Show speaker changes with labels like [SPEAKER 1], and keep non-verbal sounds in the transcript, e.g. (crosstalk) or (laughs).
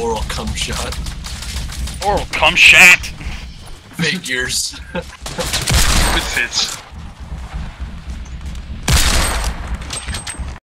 [SPEAKER 1] Oral cum shot.
[SPEAKER 2] Oral cum shot.
[SPEAKER 1] Figures. (laughs)
[SPEAKER 3] Good fits.